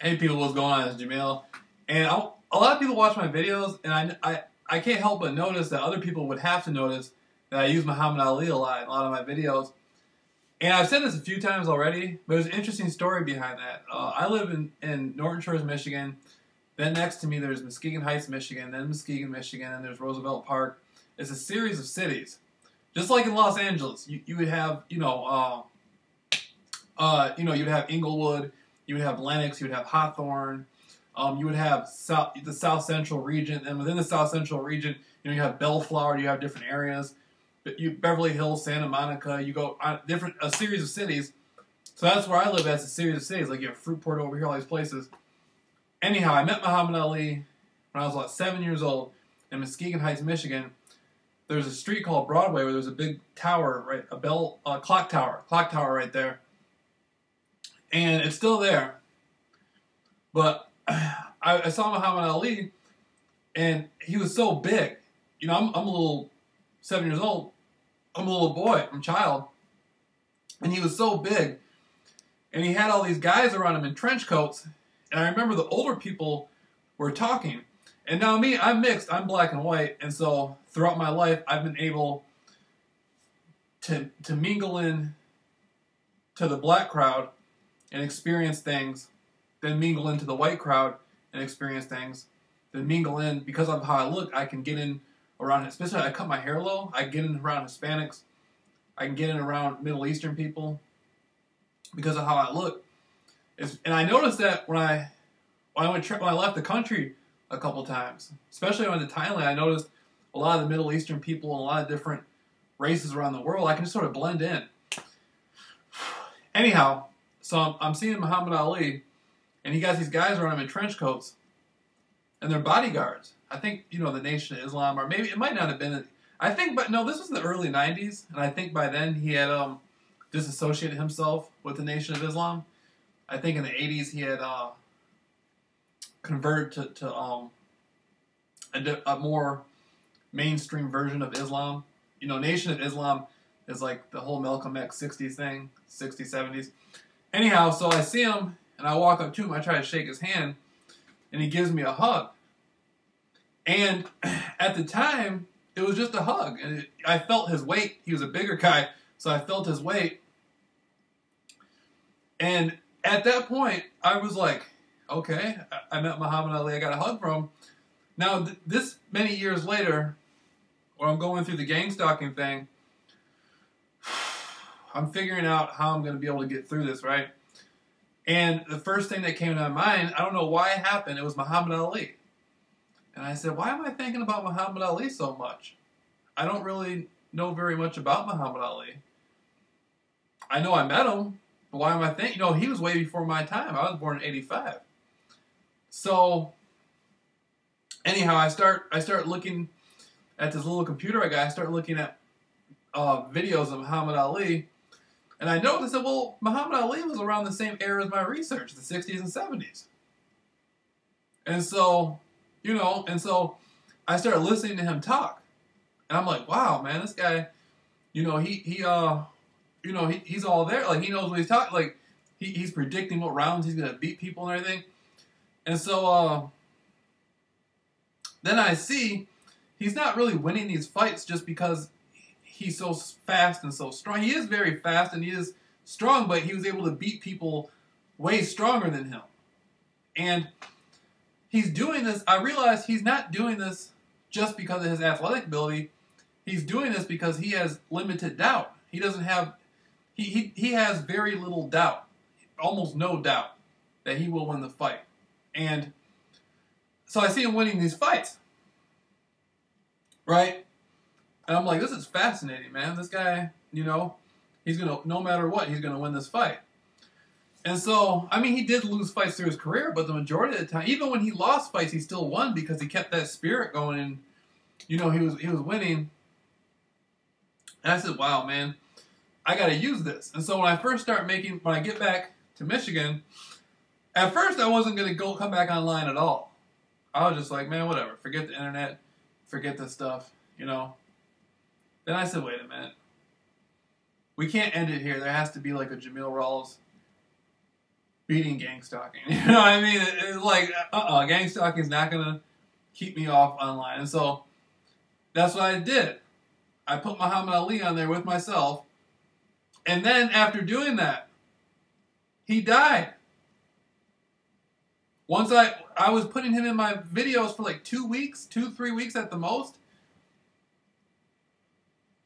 Hey people, what's going on? It's Jameel, and a lot of people watch my videos, and I, I I can't help but notice that other people would have to notice that I use Muhammad Ali a lot in a lot of my videos. And I've said this a few times already, but there's an interesting story behind that. Uh, I live in, in Norton Shores, Michigan. Then next to me, there's Muskegon Heights, Michigan. Then Muskegon, Michigan. And there's Roosevelt Park. It's a series of cities, just like in Los Angeles. You, you would have, you know, uh, uh, you know, you'd have Inglewood you would have Lennox, you would have Hawthorne, um, you would have South, the South Central region, and within the South Central region, you know, you have Bellflower, you have different areas, but you Beverly Hills, Santa Monica, you go on different a series of cities. So that's where I live as a series of cities. Like you have Fruitport over here, all these places. Anyhow, I met Muhammad Ali when I was about seven years old in Muskegon Heights, Michigan. There's a street called Broadway where there's a big tower, right, a bell, a clock tower, clock tower right there and it's still there. But I, I, saw Muhammad Ali, and he was so big. You know, I'm, I'm a little seven years old. I'm a little boy. I'm a child, and he was so big, and he had all these guys around him in trench coats. And I remember the older people were talking. And now me, I'm mixed. I'm black and white, and so throughout my life, I've been able to to mingle in to the black crowd and experience things, then mingle into the white crowd and experience things, then mingle in because of how I look. I can get in around, especially I cut my hair low. I get in around Hispanics. I can get in around Middle Eastern people because of how I look. It's, and I noticed that when I when I went trip when I left the country a couple times, especially when I went to Thailand, I noticed a lot of the Middle Eastern people and a lot of different races around the world. I can just sort of blend in. Anyhow, so I'm, I'm seeing Muhammad Ali, and he got these guys around him in trench coats, and they're bodyguards. I think you know the Nation of Islam, or maybe it might not have been. I think, but no, this was in the early '90s, and I think by then he had um, disassociated himself with the Nation of Islam. I think in the '80s he had uh, converted to, to um, a, a more mainstream version of Islam. You know, Nation of Islam is like the whole Malcolm X 60s thing, 60s, 70s. Anyhow, so I see him and I walk up to him. I try to shake his hand, and he gives me a hug. And at the time, it was just a hug, and it, I felt his weight. He was a bigger guy, so I felt his weight. And at that point, I was like, okay, I met Muhammad Ali. I got a hug from him. Now, th- this many years later, when I'm going through the gang stalking thing, I'm figuring out how I'm going to be able to get through this, right? And the first thing that came to my mind, I don't know why it happened, it was Muhammad Ali. And I said, why am I thinking about Muhammad Ali so much? I don't really know very much about Muhammad Ali. I know I met him, but why am I thinking? You know, he was way before my time. I was born in '85. So, anyhow, I start I start looking at this little computer I got. I start looking at uh, videos of Muhammad Ali, and I noticed that, well, Muhammad Ali was around the same era as my research, the 60s and 70s. And so, you know, and so I started listening to him talk. And I'm like, wow, man, this guy, you know, he, he, uh, you know, he, he's all there. Like, he knows what he's talking, like, he, he's predicting what rounds he's going to beat people and everything. And so, uh, then I see he's not really winning these fights just because he's so fast and so strong. He is very fast and he is strong, but he was able to beat people way stronger than him. And he's doing this. I realize he's not doing this just because of his athletic ability. He's doing this because he has limited doubt. He doesn't have, he, he, he has very little doubt, almost no doubt that he will win the fight. And so I see him winning these fights. Right? And I'm like, this is fascinating, man. This guy, you know, he's gonna no matter what, he's gonna win this fight. And so, I mean, he did lose fights through his career, but the majority of the time, even when he lost fights, he still won because he kept that spirit going, and you know, he was he was winning. And I said, wow, man, I got to use this. And so when I first start making, when I get back to Michigan, at first I wasn't gonna go come back online at all. I was just like, man, whatever, forget the internet, forget this stuff, you know. Then I said, wait a minute. We can't end it here. There has to be like a Jameel Rawls beating gang stalking. You know what I mean? It, it's like, uh-uh, gang stalking is not gonna keep me off online. And so that's what I did. I put Muhammad Ali on there with myself. And then after doing that, he died. Once I I was putting him in my videos for like two weeks, two, three weeks at the most.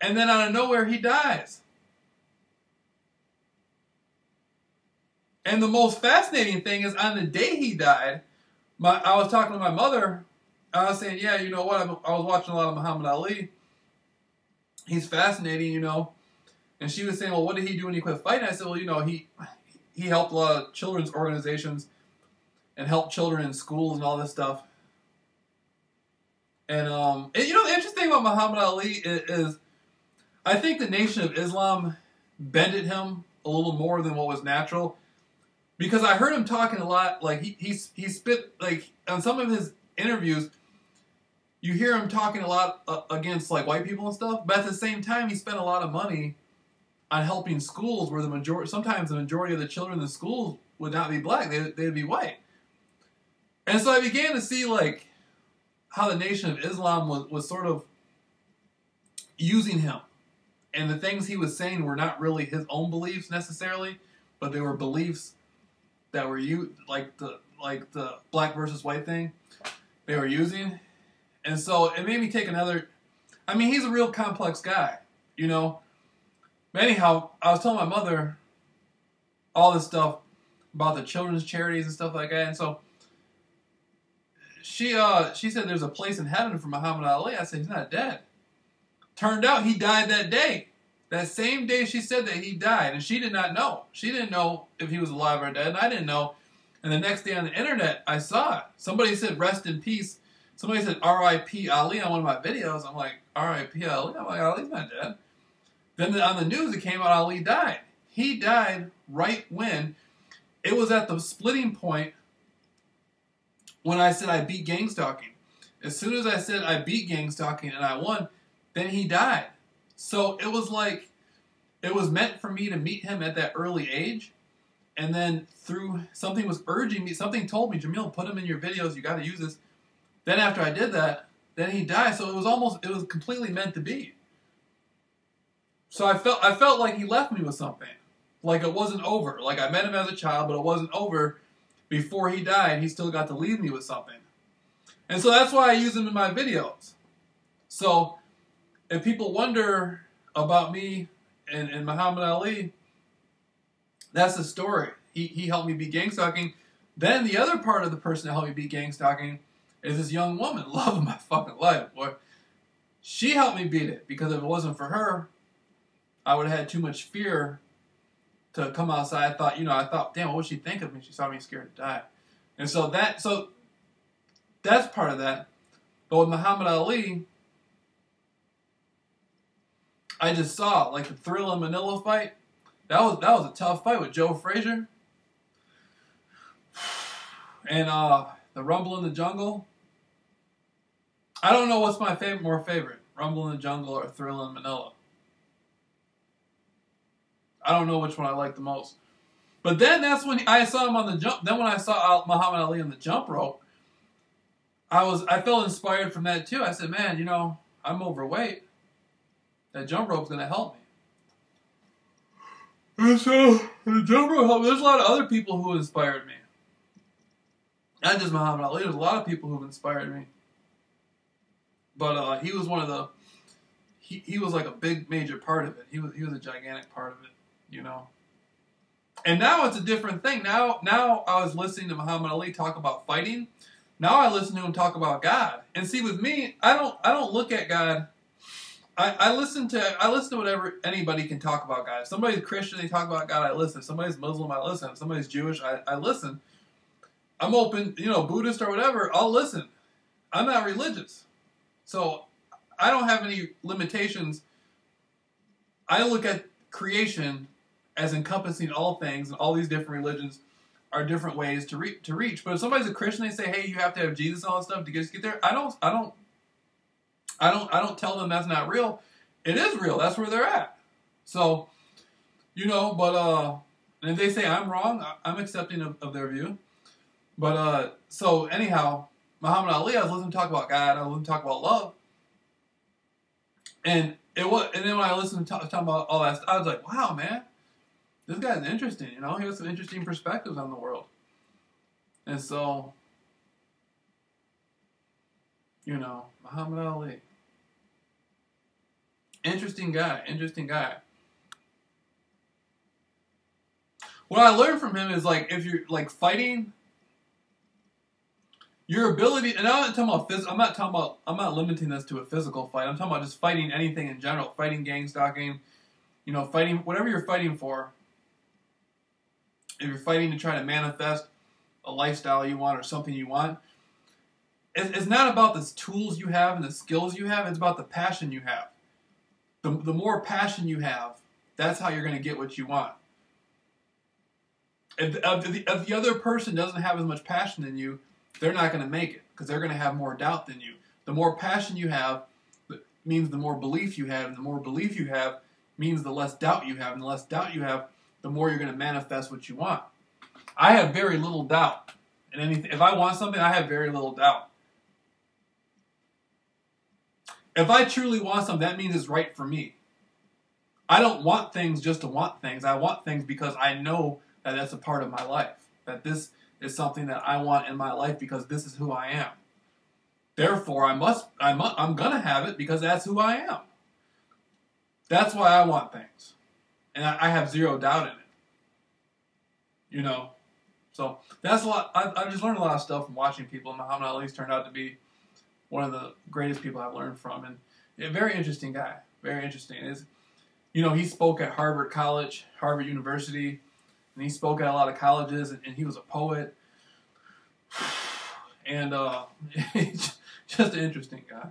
And then out of nowhere he dies. And the most fascinating thing is on the day he died, my I was talking to my mother. I was saying, yeah, you know what? I was watching a lot of Muhammad Ali. He's fascinating, you know. And she was saying, well, what did he do when he quit fighting? I said, well, you know, he he helped a lot of children's organizations and helped children in schools and all this stuff. And um, and, you know, the interesting about Muhammad Ali is, is I think the Nation of Islam bended him a little more than what was natural because I heard him talking a lot. Like he he he spit like on some of his interviews. You hear him talking a lot uh, against like white people and stuff, but at the same time, he spent a lot of money on helping schools where the majority, sometimes the majority of the children in the schools would not be black; they they'd be white. And so I began to see like how the Nation of Islam was was sort of using him, and the things he was saying were not really his own beliefs necessarily, but they were beliefs that were you like the like the black versus white thing they were using, and so it made me take another. I mean, he's a real complex guy, you know. But anyhow, I was telling my mother all this stuff about the children's charities and stuff like that, and so she uh she said there's a place in heaven for Muhammad Ali. I said he's not dead. Turned out he died that day. That same day she said that he died, and she did not know. She didn't know if he was alive or dead, and I didn't know. And the next day on the internet, I saw it. Somebody said, rest in peace. Somebody said, R.I.P. Ali on one of my videos. I'm like, R.I.P. Ali? I'm like, Ali's not dead. Then on the news, it came out Ali died. He died right when it was at the splitting point when I said I beat gang stalking. As soon as I said I beat gang stalking and I won, then he died. So it was like it was meant for me to meet him at that early age. And then through something was urging me, something told me, Jameel, put him in your videos, you gotta use this. Then after I did that, then he died. So it was almost it was completely meant to be. So I felt I felt like he left me with something. Like it wasn't over. Like I met him as a child, but it wasn't over. Before he died, he still got to leave me with something. And so that's why I use him in my videos. So if people wonder about me and, and Muhammad Ali, that's the story. He, he helped me beat gang stalking. Then the other part of the person that helped me beat gang stalking is this young woman, love of my fucking life, boy. She helped me beat it because if it wasn't for her, I would have had too much fear to come outside. I thought, you know, I thought, damn, what would she think of me? She saw me scared to die. And so that, so that's part of that. But with Muhammad Ali, I just saw like the Thrilla in Manila fight. That was that was a tough fight with Joe Frazier. And uh, the Rumble in the Jungle. I don't know what's my favorite, more favorite, Rumble in the Jungle or Thrilla in Manila. I don't know which one I like the most. But then that's when I saw him on the jump. Then when I saw Muhammad Ali on the jump rope, I was I felt inspired from that too. I said, man, you know, I'm overweight that jump rope's going to help me. And so the jump rope helped. There's a lot of other people who inspired me. Not just Muhammad Ali. There's a lot of people who've inspired me. But uh, he was one of the. He, he was like a big major part of it. He was he was a gigantic part of it, you know. And now it's a different thing. Now now I was listening to Muhammad Ali talk about fighting. Now I listen to him talk about God. And see, with me, I don't I don't look at God I, I listen to I listen to whatever anybody can talk about God. If somebody's Christian, they talk about God. I listen. If somebody's Muslim, I listen. If somebody's Jewish, I, I listen. I'm open, you know, Buddhist or whatever. I'll listen. I'm not religious, so I don't have any limitations. I look at creation as encompassing all things, and all these different religions are different ways to reach. To reach. But if somebody's a Christian, they say, "Hey, you have to have Jesus and all that stuff to get, get there." I don't. I don't I don't I don't tell them that's not real. It is real. That's where they're at. So, you know, but uh And if they say I'm wrong, I'm accepting of, of their view. But uh, so anyhow, Muhammad Ali, I was listening to talk about God, I was listening to talk about love, and it was. And then when I listened to talk, talk about all that, stuff, I was like, wow, man, this guy's interesting. You know, he has some interesting perspectives on the world. And so, you know, Muhammad Ali, interesting guy, interesting guy. what I learned from him is like if you're like fighting, your ability, and I'm not talking about phys- I'm not talking about I'm not limiting this to a physical fight. I'm talking about just fighting anything in general, fighting gang stalking, you know, fighting whatever you're fighting for. If you're fighting to try to manifest a lifestyle you want or something you want, it's, it's not about the tools you have and the skills you have. It's about the passion you have. The, the more passion you have, that's how you're going to get what you want if, if, the, if the other person doesn't have as much passion than you, they're not going to make it because they're going to have more doubt than you. The more passion you have means the more belief you have, and the more belief you have means the less doubt you have, and the less doubt you have, the more you're going to manifest what you want. I have very little doubt in anything. If I want something, I have very little doubt. If I truly want something, that means it's right for me. I don't want things just to want things. I want things because I know that that's a part of my life. That this is something that I want in my life because this is who I am. Therefore, I must, I'm, I'm gonna have it because that's who I am. That's why I want things, and I, I have zero doubt in it. You know, so that's a lot. I, I just learned a lot of stuff from watching people. Muhammad Ali's turned out to be one of the greatest people I've learned from, and a very interesting guy. Very interesting. Is you know he spoke at Harvard College, Harvard University and he spoke at a lot of colleges, and, and he was a poet, and uh, just an interesting guy.